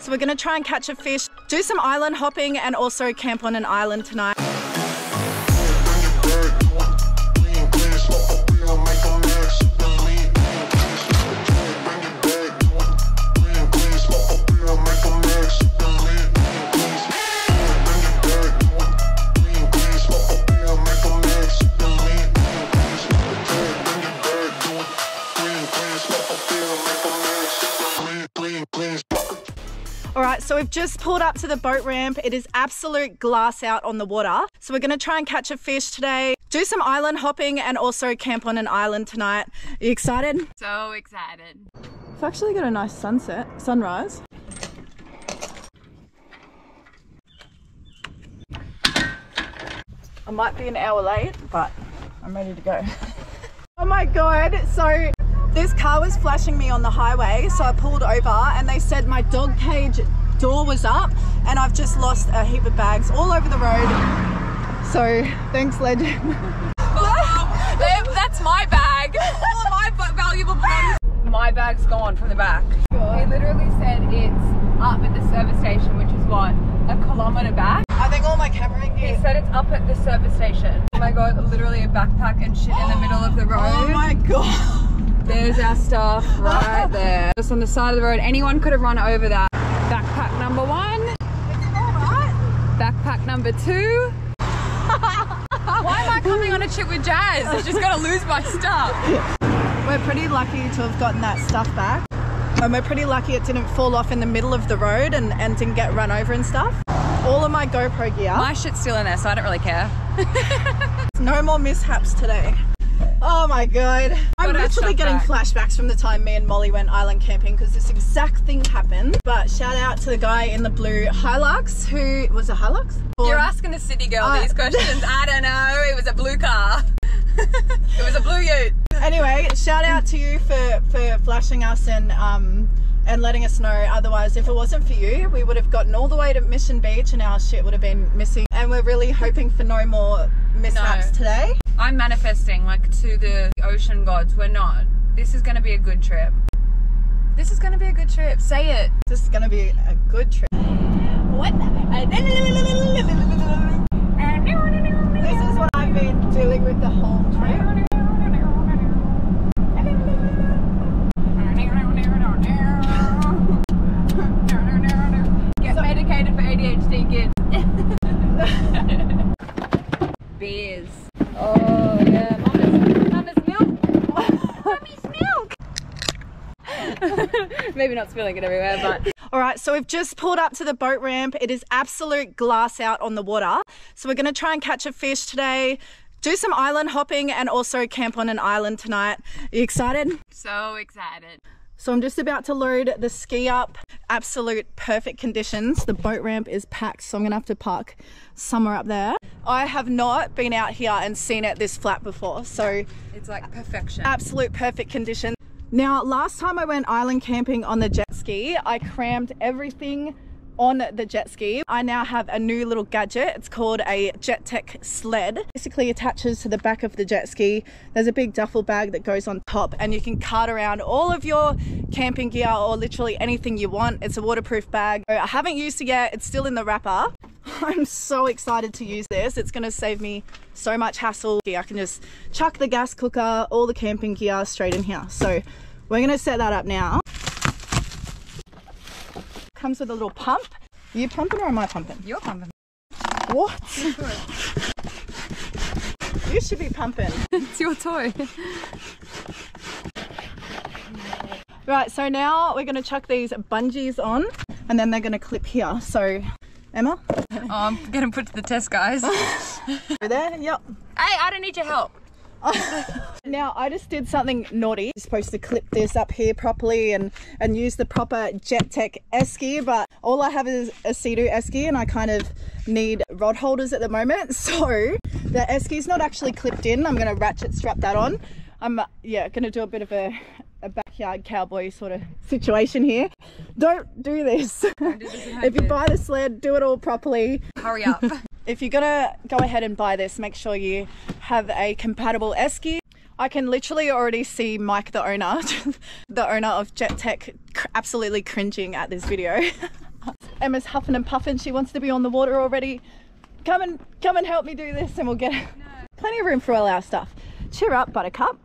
So we're gonna try and catch a fish, do some island hopping, and also camp on an island tonight. We've just pulled up to the boat ramp. It is absolute glass out on the water. So we're gonna try and catch a fish today, do some island hopping, and also camp on an island tonight. Are you excited? So excited. I've actually got a nice sunset, sunrise. I might be an hour late, but I'm ready to go. oh my god, so this car was flashing me on the highway, so I pulled over and they said my dog cage door was up and I've just lost a heap of bags all over the road. So thanks, legend. That's my bag. All of my valuable belongings. My bag's gone from the back. He literally said it's up at the service station, which is what a kilometer back. I think all my camera gear. He said it's up at the service station. Oh my god, literally a backpack and shit in the middle of the road. Oh my god. There's our stuff right there. Just on the side of the road. Anyone could have run over that. Backpack number one. Backpack number two. Why am I coming on a trip with Jazz? I just gotta lose my stuff. We're pretty lucky to have gotten that stuff back. And we're pretty lucky it didn't fall off in the middle of the road and, and didn't get run over and stuff. All of my GoPro gear. My shit's still in there, so I don't really care. no more mishaps today. Oh my god. I'm literally getting back. flashbacks from the time me and Molly went island camping because this exact thing happened. But shout out to the guy in the blue Hilux who was a Hilux? You're asking the city girl I- these questions. I don't know. It was a blue car. it was a blue ute. anyway, shout out to you for for flashing us and um and letting us know. Otherwise, if it wasn't for you, we would have gotten all the way to Mission Beach and our shit would have been missing. And we're really hoping for no more mishaps No. today. I'm manifesting like to the ocean gods. We're not. This is gonna be a good trip. This is gonna be a good trip. Say it. This is gonna be a good trip. What? This is what I've been dealing with the whole trip. Get medicated for ADHD kids. Beers. Oh yeah, mama's, mama's milk. Mummy's milk. Maybe not spilling it everywhere, but All right, so we've just pulled up to the boat ramp. It is absolute glass out on the water. So we're going to try and catch a fish today, do some island hopping, and also camp on an island tonight. Are you excited? so excited. So I'm just about to load the ski up. Absolute perfect conditions. The boat ramp is packed, so I'm gonna have to park somewhere up there. I have not been out here and seen it this flat before, so It's like perfection. absolute perfect condition. Now, last time I went island camping on the jet ski, I crammed everything on the jet ski. I now have a new little gadget. It's called a Jet Tech sled. Basically attaches to the back of the jet ski. There's a big duffel bag that goes on top and you can cart around all of your camping gear or literally anything you want. It's a waterproof bag. I haven't used it yet. It's still in the wrapper. I'm so excited to use this. It's going to save me so much hassle. I can just chuck the gas cooker, all the camping gear straight in here. So we're going to set that up now. Comes with a little pump. Are you pumping or am I pumping? You're pumping. What? you should be pumping. It's your toy. Right, so now we're going to chuck these bungees on and then they're going to clip here. So, Emma, Oh, I'm gonna put to the test, guys. over there. Yep. Hey, I don't need your help. Now I just did something naughty. You're supposed to clip this up here properly and and use the proper Jet Tech esky, but all I have is a Sea-Doo esky and I kind of need rod holders at the moment. So the esky's not actually clipped in. I'm gonna ratchet strap that on. I'm uh, yeah gonna do a bit of a a backyard cowboy sort of situation here. Don't do this. if you buy the sled, do it all properly. Hurry up. If you're gonna go ahead and buy this, make sure you have a compatible esky. I can literally already see Mike, the owner, the owner of Jet Tech, cr- absolutely cringing at this video. Emma's huffing and puffing. She wants to be on the water already. Come and come and help me do this, and we'll get plenty of room for all our stuff. Cheer up, Buttercup.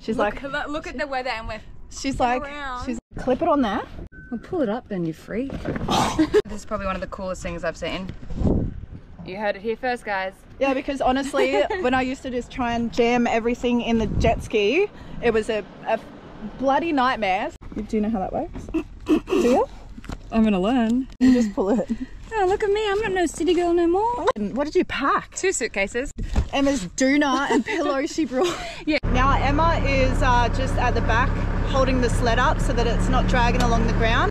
She's Look, like, look, look at the weather and we're. she's like, around. she's clip it on there. Well, pull it up then, you freak. this is probably one of the coolest things I've seen. You heard it here first, guys. Yeah, because honestly, when I used to just try and jam everything in the jet ski, it was a, a bloody nightmare. Do you know how that works? Do you? I'm gonna learn. You just pull it. Oh, look at me. I'm not no city girl no more. What did you pack? Two suitcases. Emma's doona and pillow she brought. Yeah. Now Emma is uh, just at the back holding the sled up so that it's not dragging along the ground.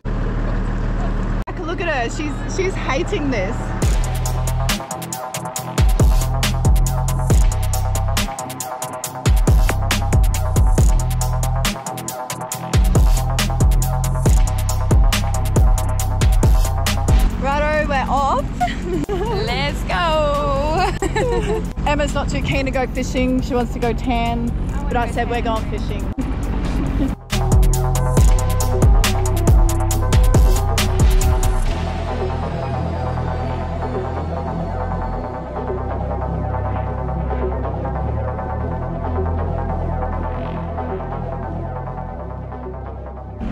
Look at her, she's she's hating this. Emma's not too keen to go fishing. She wants to go tan, but I said we're going fishing.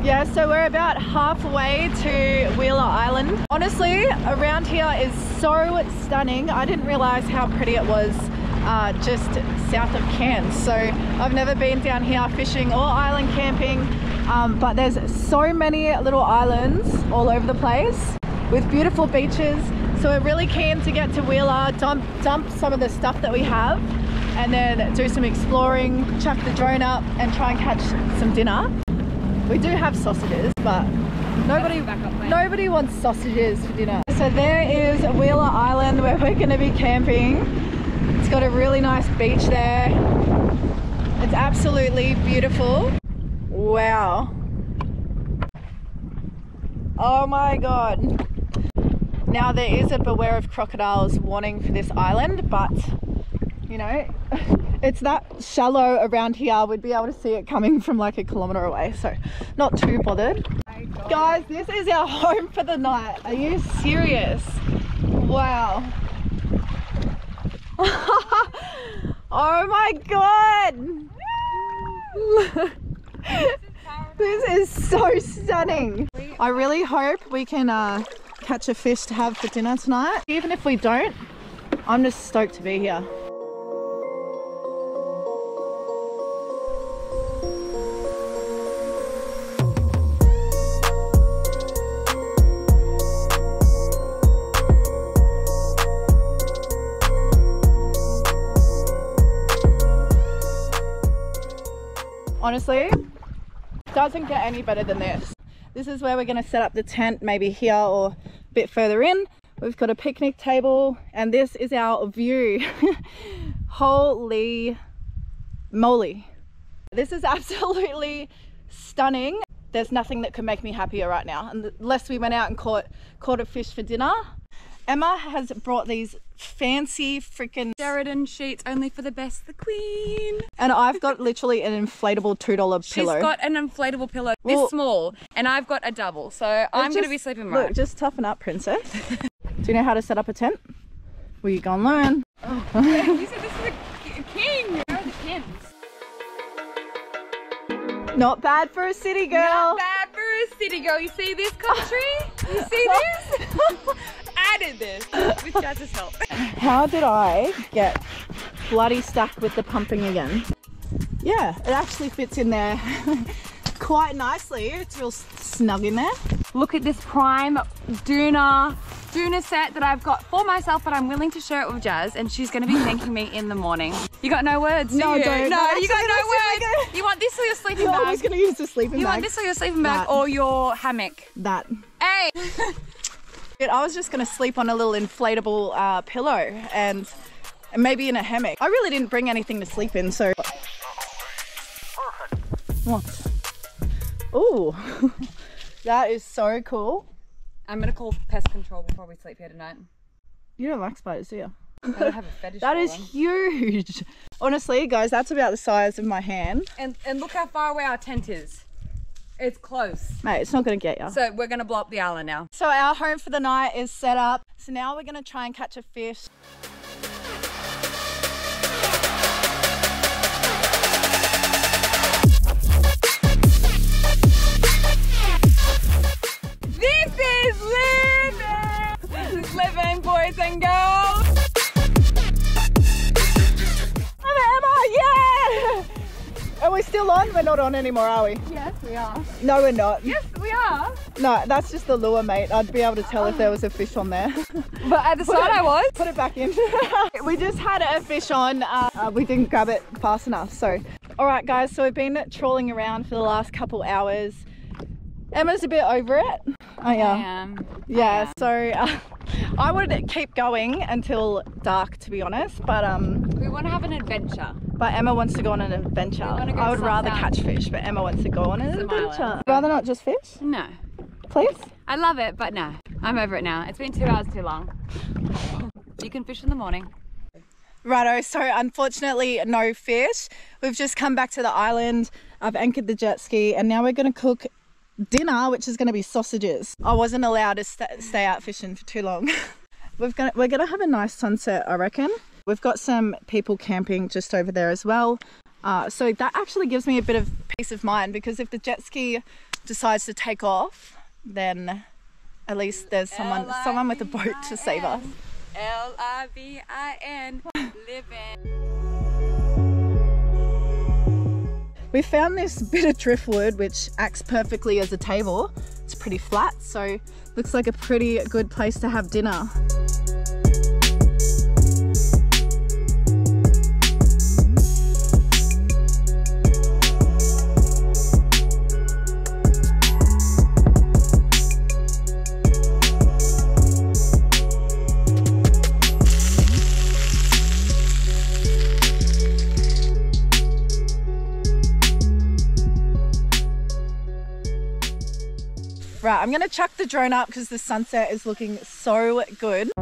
Yeah, so we're about halfway to Wheeler Island. Honestly, around here is so stunning. I didn't realize how pretty it was uh, just south of Cairns. So I've never been down here fishing or island camping, um, but there's so many little islands all over the place with beautiful beaches. So we're really keen to get to Wheeler, dump, dump some of the stuff that we have, and then do some exploring, chuck the drone up, and try and catch some dinner. We do have sausages, but nobody nobody wants sausages for dinner. So there is Wheeler Island where we're going to be camping. It's got a really nice beach there. It's absolutely beautiful. Wow. Oh my god. Now there is a beware of crocodiles warning for this island, but you know, it's that shallow around here. We'd be able to see it coming from like a kilometer away, so not too bothered. Guys, this is our home for the night. Are you serious? Wow. oh my god! this is so stunning. I really hope we can uh, catch a fish to have for dinner tonight. Even if we don't, I'm just stoked to be here. Honestly doesn't get any better than this. This is where we're going to set up the tent maybe here or a bit further in. We've got a picnic table and this is our view. Holy moly. This is absolutely stunning. There's nothing that could make me happier right now unless we went out and caught caught a fish for dinner emma has brought these fancy freaking Sheridan sheets only for the best, the queen. and i've got literally an inflatable two dollar pillow. She's got an inflatable pillow this Well- small, and I've got a double, so I'm going to be sleeping right. Look, just toughen up, princess. Do you know how to set up a tent? Well, you go and learn. you said this is a king. Where are the kins? Not bad for a city girl. Not bad for a city girl. You see this country? You see this? I did this with Jazz's help. How did I get bloody stuck with the pumping again? Yeah, it actually fits in there quite nicely. It's real snug in there. Look at this prime doona doona set that I've got for myself, but I'm willing to share it with Jazz, and she's going to be thanking me in the morning. You got no words, do No, you? don't. No, No, you got no that's really words. You want this or your sleeping I bag? was going to use the sleeping you bag. want this or your sleeping bag That. or your hammock? that. Hey! I was just going to sleep on a little inflatable uh, pillow and and maybe in a hammock. I really didn't bring anything to sleep in, so. What? Ooh, that is so cool. I'm going to call pest control before we sleep here tonight. You don't like spiders, do you? I don't have a fetish That is them. huge. Honestly, guys, that's about the size of my hand. And, and look how far away our tent is. It's close. Mate, it's not gonna get you. So we're gonna blow up the island now. So our home for the night is set up. So now we're gonna try and catch a fish. This is living! This is living, boys and girls! Still on? We're not on anymore, are we? Yes, we are. No, we're not. Yes, we are. No, that's just the lure, mate. I'd be able to tell if there was a fish on there. But at the start I was. Put it back in. we just had a fish on. Uh, uh, we didn't grab it fast enough. So, all right, guys. So we've been trawling around for the last couple hours. Emma's a bit over it. Oh yeah. I am. Yeah. So uh, I would keep going until dark, to be honest. But um, We want to have an adventure. But Emma wants to go on an adventure. I would rather sunset. catch fish, but Emma wants to go on an adventure. Rather not just fish, No. please. I love it, but no. I'm over it now. It's been two hours too long. You can fish in the morning. Righto, so unfortunately no fish. We've just come back to the island. I've anchored the jet ski and now we're going to cook dinner, which is going to be sausages. I wasn't allowed to st- stay out fishing for too long. We've got, we're going to have a nice sunset, I reckon. We've got some people camping just over there as well. Uh, so that actually gives me a bit of peace of mind because if the jet ski decides to take off, then at least there's someone someone with a boat to save us. L I V I N. Living. We found this bit of driftwood which acts perfectly as a table. It's pretty flat, so looks like a pretty good place to have dinner. Right, I'm gonna chuck the drone up because the sunset is looking so good.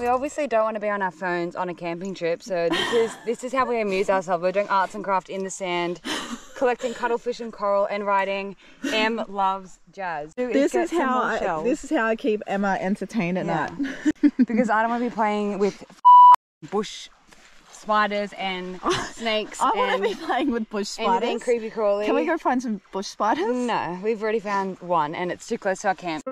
We obviously don't want to be on our phones on a camping trip, so this is this is how we amuse ourselves. We're doing arts and craft in the sand, collecting cuttlefish and coral, and writing. Em loves jazz. Do This is how I, this is how I keep Emma entertained at Yeah. night. because I don't want to be playing with bush spiders and snakes I want to be playing with bush spiders. creepy crawly. Can we go find some bush spiders? No, we've already found one, and it's too close to our camp.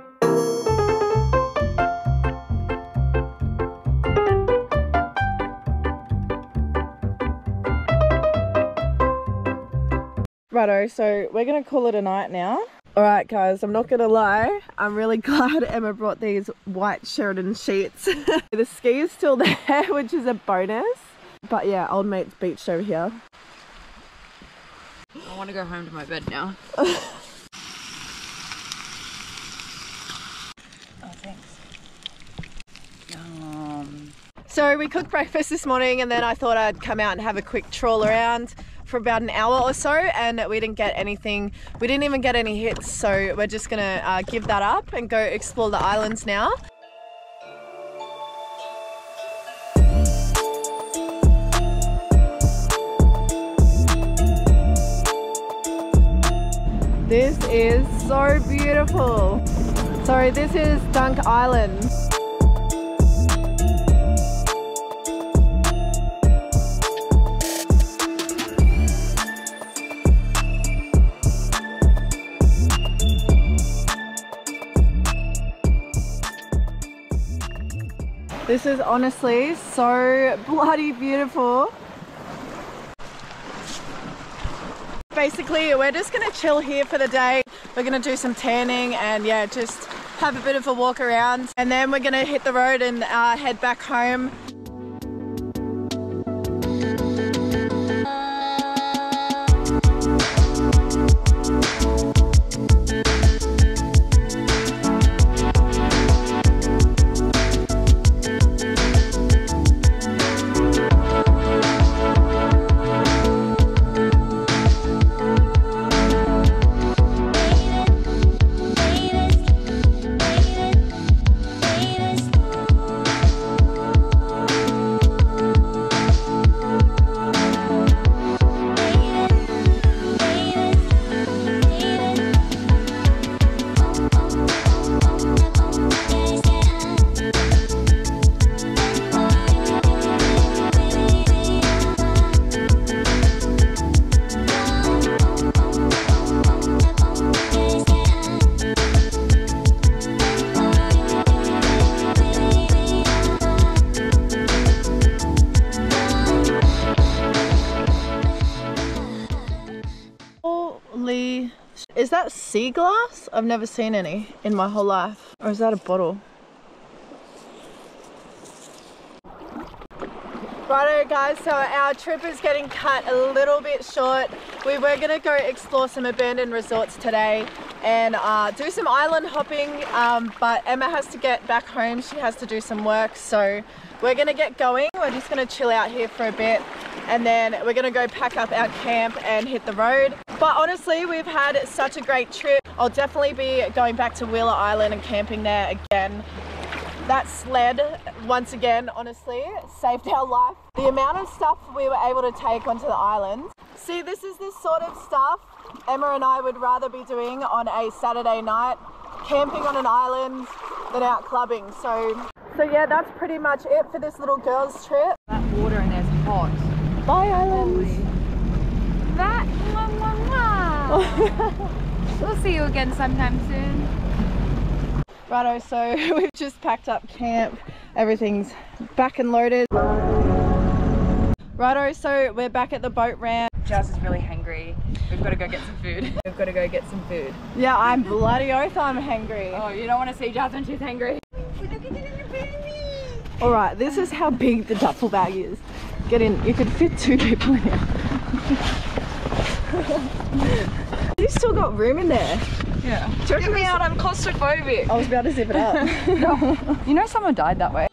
Righto, so we're gonna call it a night now. All right, guys, I'm not gonna lie. I'm really glad Emma brought these white Sheridan sheets. the ski is still there, which is a bonus. But yeah, old mate's beached over here. I want to go home to my bed now. Oh, Um, So we cooked breakfast this morning and then I thought I'd come out and have a quick trawl around for about an hour or so and we didn't get anything. We didn't even get any hits so we're just gonna uh, give that up and go explore the islands now. This is so beautiful. So this is Dunk Island. This is honestly so bloody beautiful. Basically, we're just gonna chill here for the day. We're gonna do some tanning and yeah, just have a bit of a walk around. And then we're gonna hit the road and uh, head back home. Sea glass? I've never seen any in my whole life. Or is that a bottle? Righto guys, so our trip is getting cut a little bit short. We were gonna go explore some abandoned resorts today and uh, do some island hopping, um, but Emma has to get back home. She has to do some work, so we're gonna get going. We're just gonna chill out here for a bit and then we're gonna go pack up our camp and hit the road. But honestly, we've had such a great trip. I'll definitely be going back to Wheeler Island and camping there again. That sled, once again, honestly, saved our life. The amount of stuff we were able to take onto the island. See, this is the sort of stuff Emma and I would rather be doing on a Saturday night, camping on an island than out clubbing. So, so yeah, that's pretty much it for this little girls trip. That water in there's hot. Bye islands. That. Mwah, mwah, mwah. we'll see you again sometime soon. Righto, so we've just packed up camp. Everything's back and loaded. Righto, so we're back at the boat ramp. Jazz is really hungry. We've got to go get some food. We've got to go get some food. Yeah, I'm bloody oath I'm hangry. Oh, you don't want to see Jazz when she's hungry. All right, this is how big the duffel bag is. Get in, you could fit two people in here. You still got room in there. Yeah. Check me out, I'm claustrophobic. I was about to zip it up. You know someone died that way?